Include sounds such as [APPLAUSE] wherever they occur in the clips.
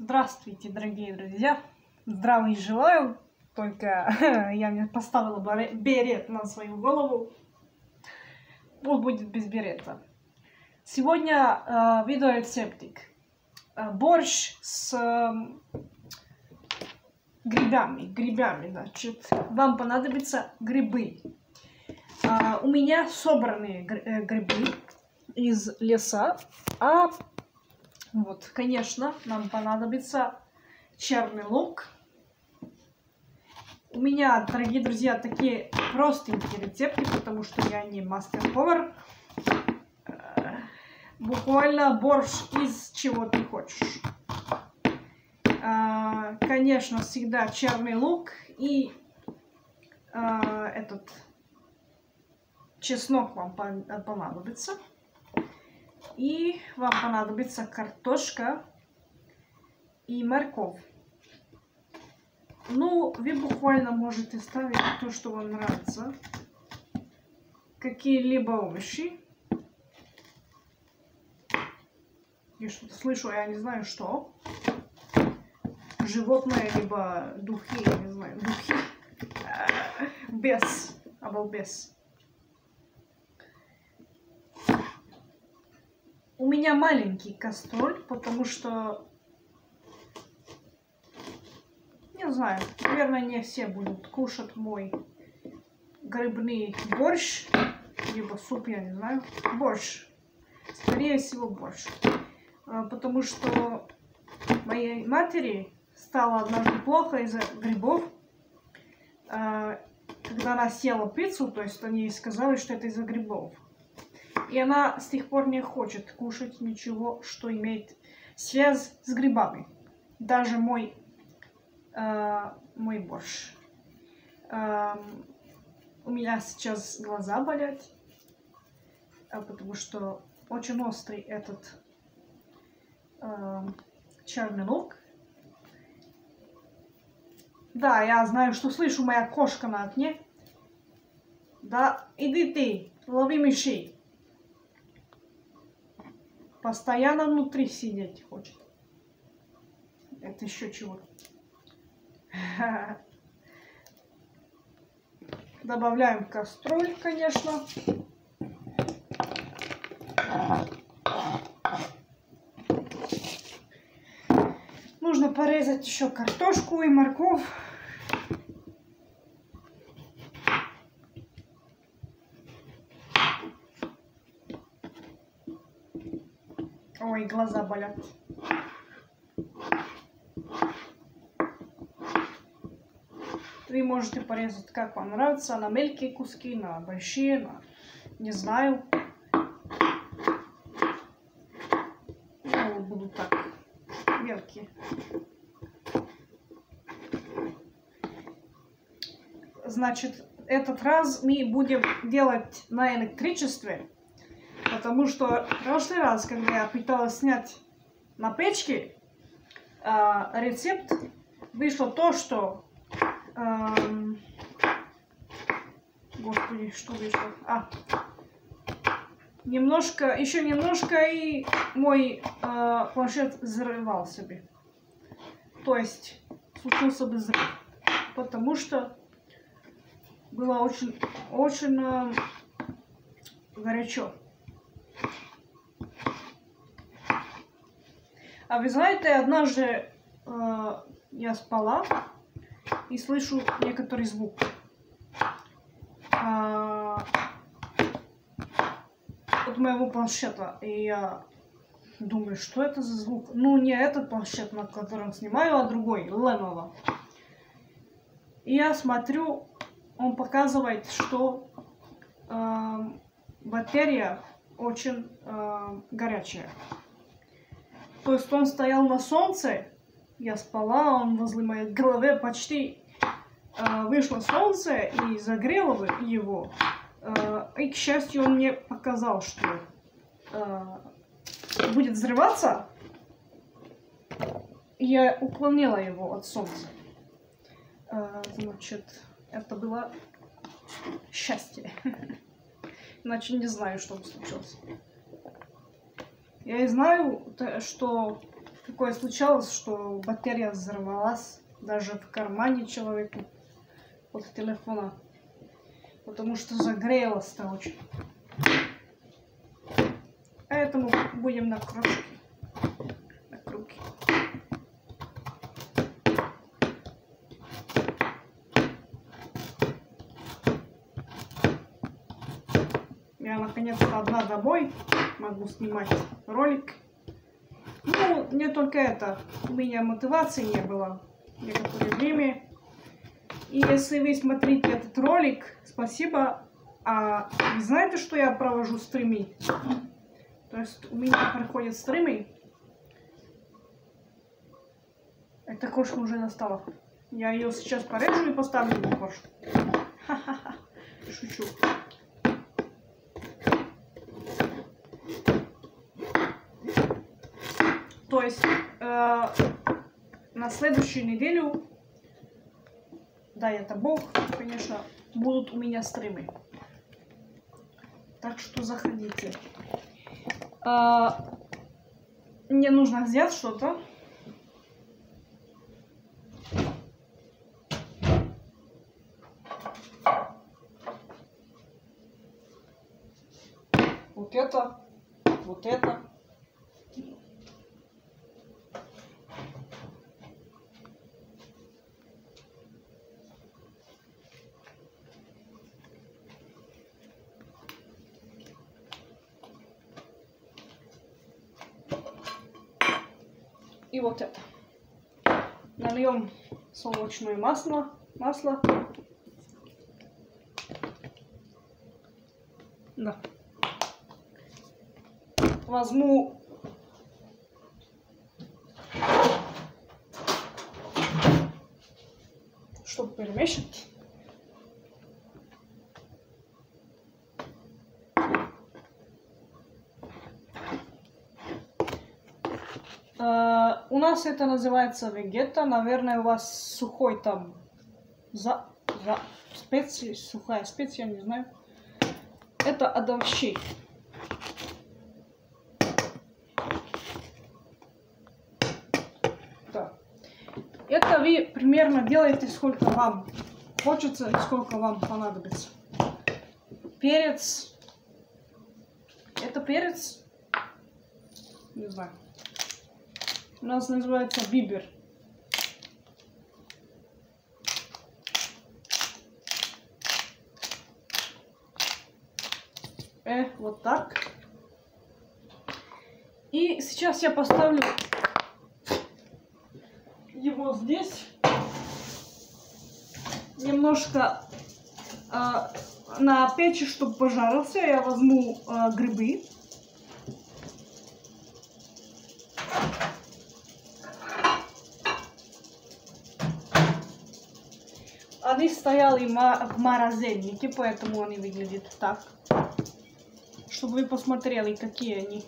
Здравствуйте, дорогие друзья! Здравия желаю! Только [LAUGHS] я мне поставила берет на свою голову. Вот будет без берета. Сегодня э, видеорецептик. Э, борщ с э, грибами. Грибами, значит. Вам понадобятся грибы. А, у меня собранные гр- э, грибы из леса. А вот, конечно, нам понадобится черный лук. У меня, дорогие друзья, такие простенькие рецепты, потому что я не мастер-повар. Э, Буквально борщ из чего ты хочешь. А, Конечно, всегда черный лук и а, этот чеснок вам пон- понадобится. И вам понадобится картошка и морковь. Ну, вы буквально можете ставить то, что вам нравится. Какие-либо овощи. Я что-то слышу, я не знаю что. Животное, либо духи, я не знаю, духи. [LAUGHS] Без. Обалбес. У меня маленький кастроль, потому что... Не знаю, наверное, не все будут кушать мой грибный борщ. Либо суп, я не знаю. Борщ. Скорее всего, борщ. А, Потому что моей матери стало однажды плохо из-за грибов. А, Когда она съела пиццу, то есть они сказали, что это из-за грибов. И она с тех пор не хочет кушать ничего, что имеет связь с грибами. Даже мой, э, мой борщ. Эм, у меня сейчас глаза болят, а потому что очень острый этот эм, черный лук. Да, я знаю, что слышу, моя кошка на окне. Да, иди ты, лови мышей постоянно внутри сидеть хочет. Это еще чего? Добавляем кастроль, конечно. Нужно порезать еще картошку и морковь. Ой, глаза болят. Вы можете порезать, как вам нравится, на мелкие куски, на большие, на... не знаю. Вот буду так, мелкие. Значит, этот раз мы будем делать на электричестве. Потому что в прошлый раз, когда я пыталась снять на печке а, рецепт, вышло то, что... ам, господи, что вышло? А, немножко, еще немножко, и мой а, планшет взрывал себе. То есть случился бы взрыв. Потому что было очень, очень а, горячо. А вы знаете, однажды э, я спала и слышу некоторый звук. А, от моего планшета. И я думаю, что это за звук? Ну, не этот планшет, на котором снимаю, а другой, Lenovo. И я смотрю, он показывает, что э, батарея очень э, горячая. То есть он стоял на солнце, я спала, он возле моей головы почти э, вышло солнце и загрело его. Э, и, к счастью, он мне показал, что э, будет взрываться. Я уклонила его от солнца. Э, значит, это было счастье. [LAUGHS] Иначе не знаю, что бы случилось. Я и знаю, что такое случалось, что батарея взорвалась даже в кармане человеку от телефона. Потому что загрелось-то очень. Поэтому будем на крошки. На круги. Я наконец-то одна домой могу снимать ролик. Ну, не только это. У меня мотивации не было некоторое время. И если вы смотрите этот ролик, спасибо. А вы знаете, что я провожу стримы? То есть у меня проходят стримы. Эта кошка уже настала. Я ее сейчас порежу и поставлю на кошку. Ха-ха-ха. Шучу. То есть э, на следующую неделю, да, это бог, конечно, будут у меня стримы. Так что заходите. Э, мне нужно взять что-то. Вот это, вот это. И вот это. Нальем сливочное масло. Масло. Да. Возьму чтобы перемешать. Э, у нас это называется вегета. Наверное, у вас сухой там за, за специи, сухая специя, не знаю. Это овощей. Да. Это вы примерно делаете, сколько вам хочется и сколько вам понадобится. Перец. Это перец. Не знаю. У нас называется бибер. Э, вот так. И сейчас я поставлю его здесь. Немножко э, на печи, чтобы пожарился. Я возьму э, грибы. Они стояли в морозильнике, поэтому они выглядят так. Чтобы вы посмотрели, какие они.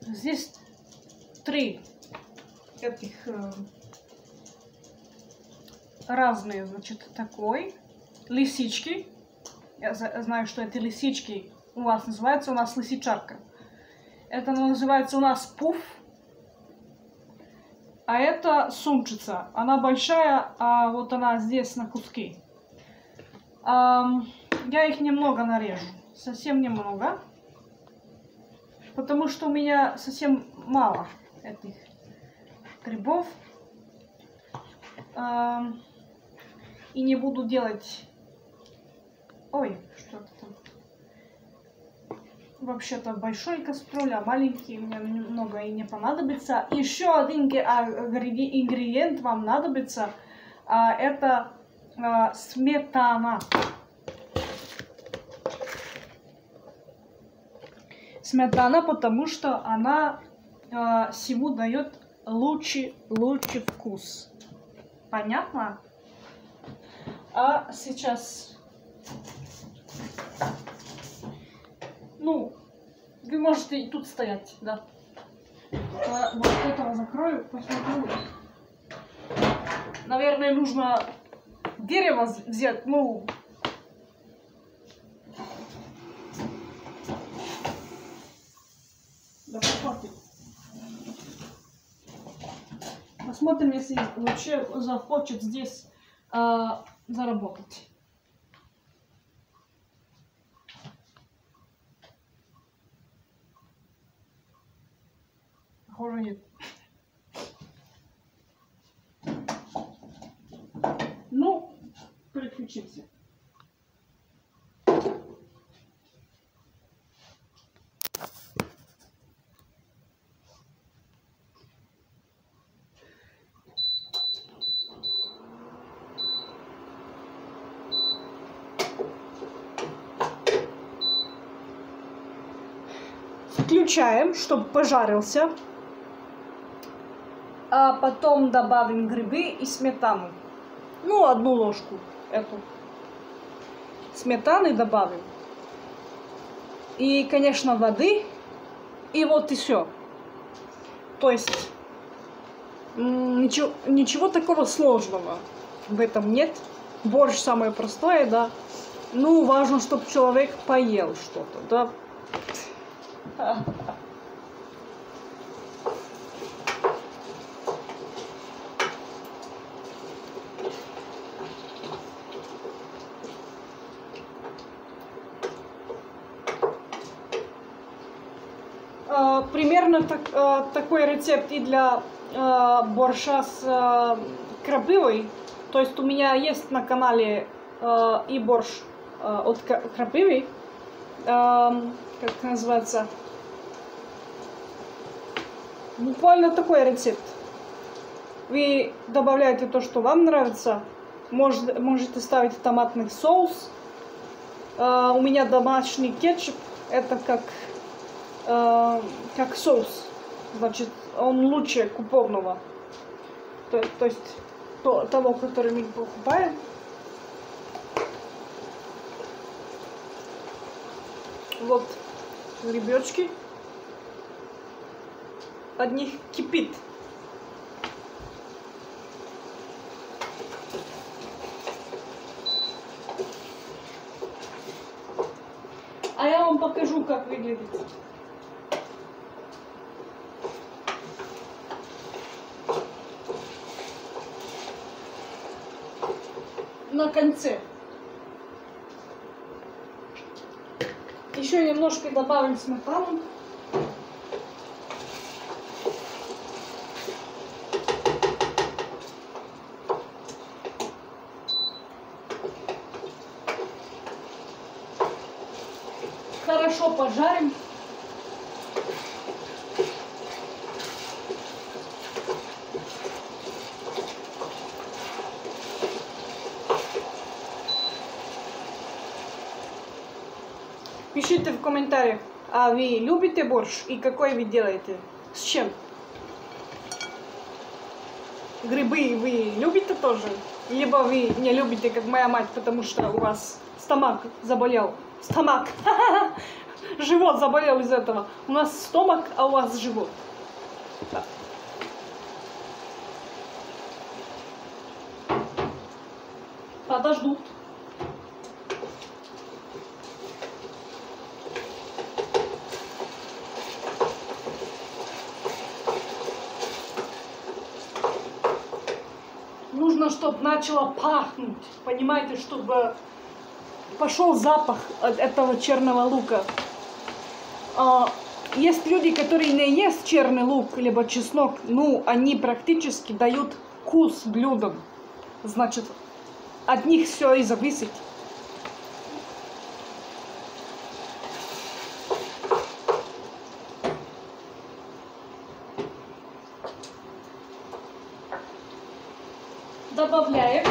Здесь три этих э, разные, значит, такой. Лисички. Я знаю, что это лисички у вас называется, у нас лисичарка. Это называется у нас пуф. А это сумчица. Она большая, а вот она здесь на куски. Я их немного нарежу. Совсем немного. Потому что у меня совсем мало этих грибов. И не буду делать... Ой, вообще-то большой кастрюль, а маленький мне немного и не понадобится. Еще один ингредиент вам надобится. А, это а, сметана. Сметана, потому что она а, всему дает лучший, лучший вкус. Понятно? А сейчас ну, вы можете и тут стоять, да. А вот этого закрою, посмотрю. Наверное, нужно дерево взять, ну, Да хватит. Посмотрим, если вообще захочет здесь а, заработать. Похоже, нет. Ну, переключимся. Включаем, чтобы пожарился. А потом добавим грибы и сметану. Ну, одну ложку эту. Сметаны добавим. И, конечно, воды. И вот и все. То есть ничего, ничего такого сложного в этом нет. Борщ самое простое, да. Ну, важно, чтобы человек поел что-то, да. А, примерно так, а, такой рецепт и для а, борща с крапивой. То есть у меня есть на канале и борщ от крапивы, как называется, буквально такой рецепт. Вы добавляете то, что вам нравится. Может, можете ставить томатный соус. у меня домашний кетчуп. Это как э, как соус. Значит, он лучше купонного. То, то есть то, того, который мы покупаем. Вот ребечки. От них кипит. А я вам покажу, как выглядит. На конце. Еще немножко добавим сметану. Хорошо пожарим. Пишите в комментариях, а вы любите борщ и какой вы делаете? С чем? Грибы вы любите тоже? Либо вы не любите, как моя мать, потому что у вас стомак заболел. Стомак. [LAUGHS] Живот заболел из этого. У нас стомак, а у вас живот. Да. Подождут. Чтобы начало пахнуть, понимаете, чтобы пошел запах от этого черного лука. А, есть люди, которые не ест черный лук, либо чеснок, ну, они практически дают вкус блюдам. Значит, от них все и зависит. Добавляем.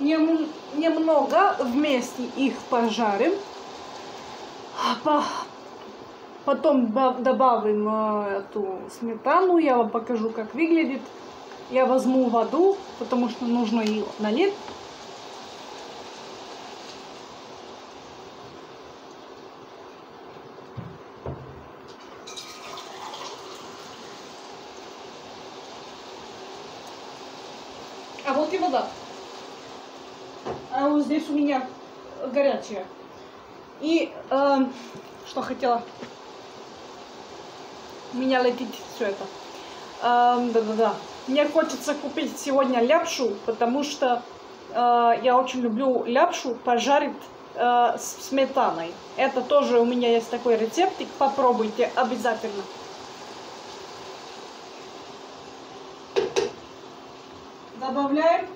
Нем, немного вместе их пожарим. Потом добавим э, эту сметану. Я вам покажу, как выглядит. Я возьму воду, потому что нужно ее налить. А вот и вода. А вот здесь у меня горячая. И эм, что хотела? У меня летит все это. Эм, Да-да-да. Мне хочется купить сегодня ляпшу, потому что э, я очень люблю ляпшу пожарить э, с сметаной. Это тоже у меня есть такой рецептик. Попробуйте обязательно. Добавляем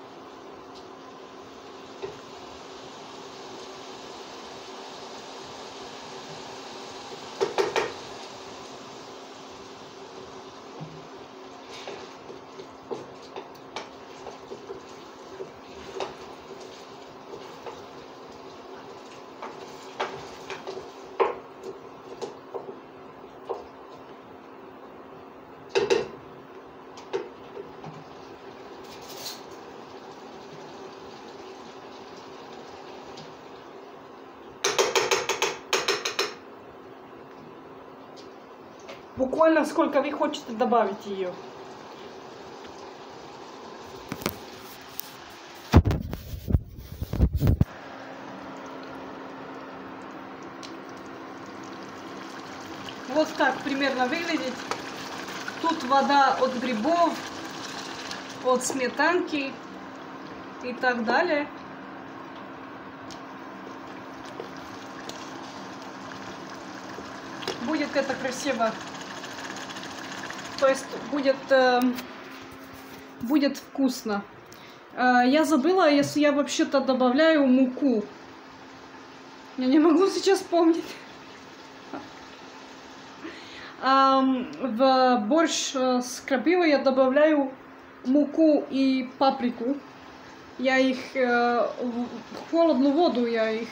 буквально сколько вы хотите добавить ее. Вот так примерно выглядит. Тут вода от грибов, от сметанки и так далее. Будет это красиво. То есть будет, э, будет вкусно. Э, я забыла, если я вообще-то добавляю муку. Я не могу сейчас помнить. В борщ э, с крапивой я добавляю муку и паприку. Я их э, в холодную воду, я их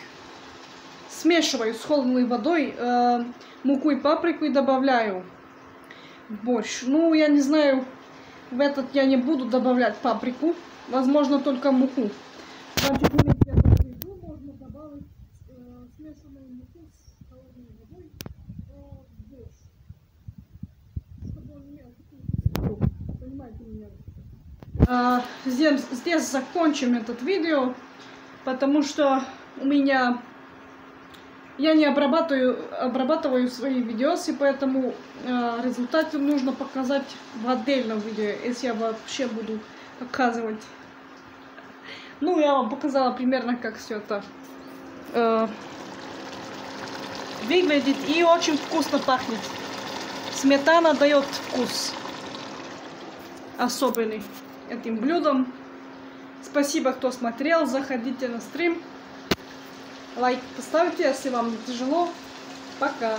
смешиваю с холодной водой, э, муку и паприку и добавляю борщ. Ну, я не знаю, в этот я не буду добавлять паприку, возможно, только муку. Значит, можно добавить смешанную муку с холодной водой в борщ. А, здесь, здесь закончим этот видео, потому что у меня я не обрабатываю, обрабатываю свои видосы, поэтому э, результаты нужно показать в отдельном видео, если я вообще буду показывать. Ну, я вам показала примерно, как все это э, выглядит и очень вкусно пахнет. Сметана дает вкус особенный этим блюдом. Спасибо, кто смотрел. Заходите на стрим. Лайк поставьте, если вам тяжело. Пока.